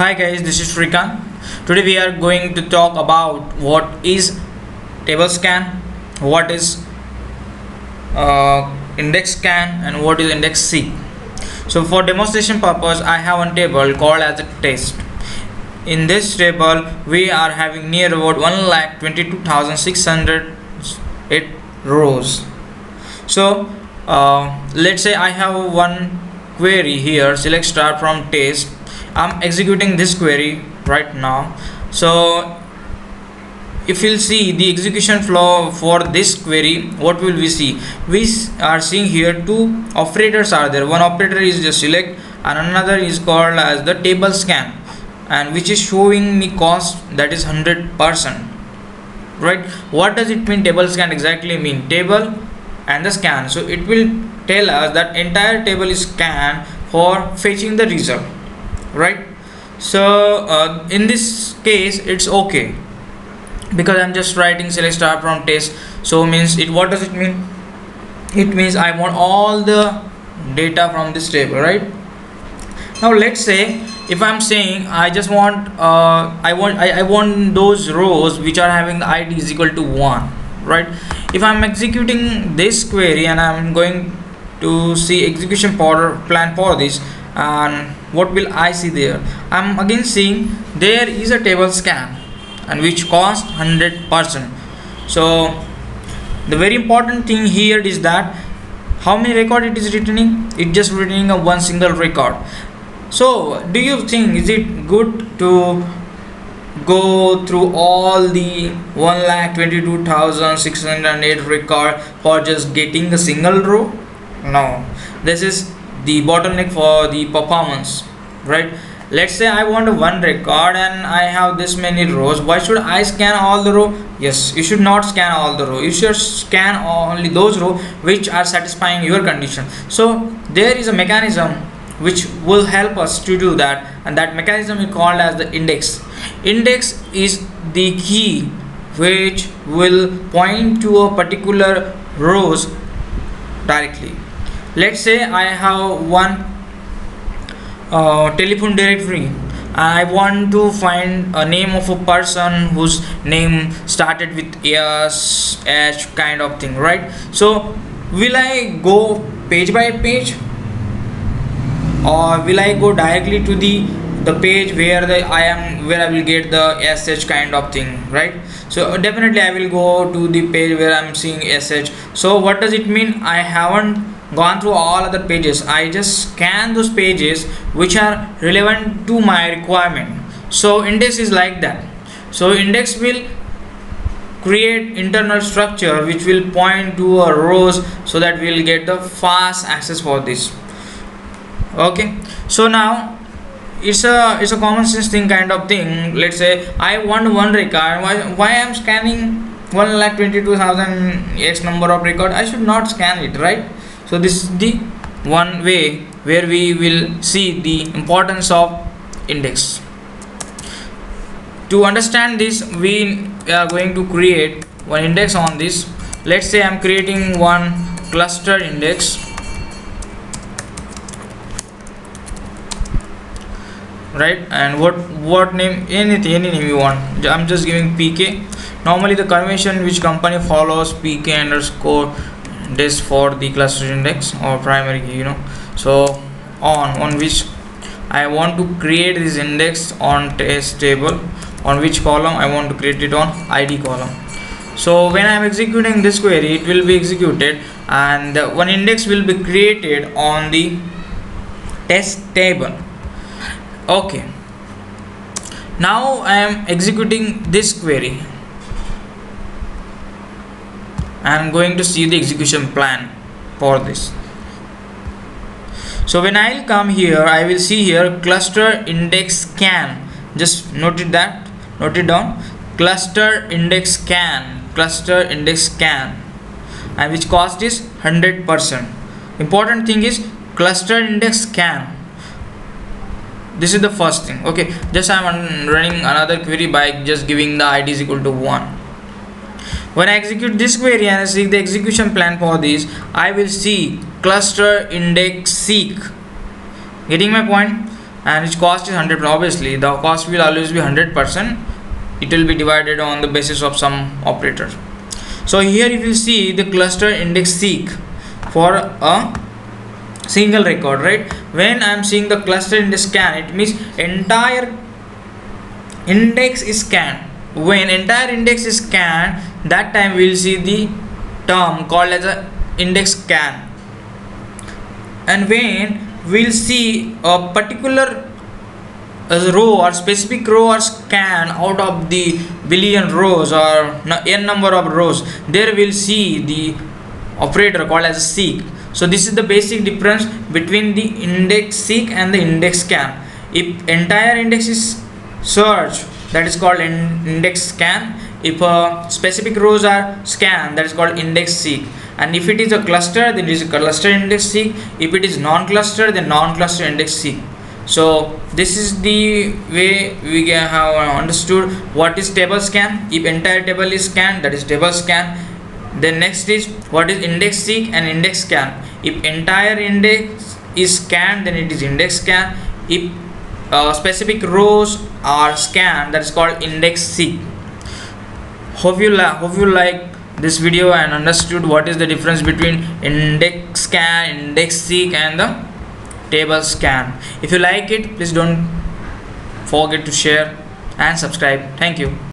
Hi guys, this is Shrikant. Today we are going to talk about what is table scan, what is uh, index scan and what is index seek. So for demonstration purpose I have one table called as a test. In this table we are having near about 1 lakh 22,608 rows. So uh, let's say I have one query here select star from test I'm executing this query right now. So if you'll see the execution flow for this query what will we see? We are seeing here two operators are there. One operator is just select and another is called as the table scan and which is showing me cost that is 100 percent. Right? What does it mean table scan exactly mean? Table and the scan. So it will tell us that entire table is scanned for fetching the result right? So uh, in this case it's okay. Because i'm just writing select star from test. So means it what does it mean? It means i want all the data from this table right? Now let's say if i'm saying i just want uh, i want I, I want those rows which are having the id is equal to 1 right? If i'm executing this query and i'm going to see execution plan for this and what will I see there? I'm again seeing there is a table scan and which cost 100% so the very important thing here is that how many record it is returning? It just returning a one single record. So do you think is it good to go through all the 1,22,608 record for just getting a single row? No. This is the bottleneck for the performance right? Let's say i want one record and i have this many rows. Why should i scan all the row? Yes you should not scan all the row. You should scan only those row which are satisfying your condition. So there is a mechanism which will help us to do that and that mechanism is called as the index. Index is the key which will point to a particular rows directly let's say I have one uh, telephone directory I want to find a name of a person whose name started with S H kind of thing right? So will I go page by page? Or will I go directly to the the page where the I am where I will get the SH kind of thing right? So definitely I will go to the page where I'm seeing SH so what does it mean? I haven't gone through all other pages. I just scan those pages which are relevant to my requirement. So index is like that. So index will create internal structure which will point to a rows so that we'll get the fast access for this. Okay? So now it's a it's a common sense thing kind of thing. Let's say i want one record. Why why i'm scanning 1 lakh 22,000 x number of record? I should not scan it right so this is the one way where we will see the importance of index. To understand this we are going to create one index on this. Let's say i'm creating one cluster index. Right? And what what name anything any name you want. I'm just giving pk normally the convention which company follows pk underscore this for the cluster index or primary key you know. So on on which I want to create this index on test table on which column I want to create it on ID column. So when I am executing this query it will be executed and one index will be created on the test table. Okay. Now I am executing this query I'm going to see the execution plan for this. So when I'll come here I will see here cluster index scan. Just note it that note it down. Cluster index scan cluster index scan and which cost is 100% important thing is cluster index scan. This is the first thing. Okay just I'm running another query by just giving the id is equal to 1 when I execute this query and I see the execution plan for this I will see cluster index seek. Getting my point? and its cost is 100 obviously. The cost will always be 100 percent. It will be divided on the basis of some operator. So here if you see the cluster index seek for a single record right? When i am seeing the cluster index scan it means entire index is scanned when entire index is scanned that time we will see the term called as a index scan. And when we'll see a particular row or specific row or scan out of the billion rows or n number of rows there we'll see the operator called as seek. So this is the basic difference between the index seek and the index scan. If entire index is search that is called index scan. If specific rows are scanned that is called index seek. And if it is a cluster then it is a cluster index seek. If it is non-cluster then non-cluster index seek. So this is the way we have understood what is table scan. If entire table is scanned that is table scan. Then next is what is index seek and index scan. If entire index is scanned then it is index scan. If uh, specific rows are scanned that is called index seek hope you hope you like this video and understood what is the difference between index scan index seek and the table scan. If you like it please don't forget to share and subscribe. Thank you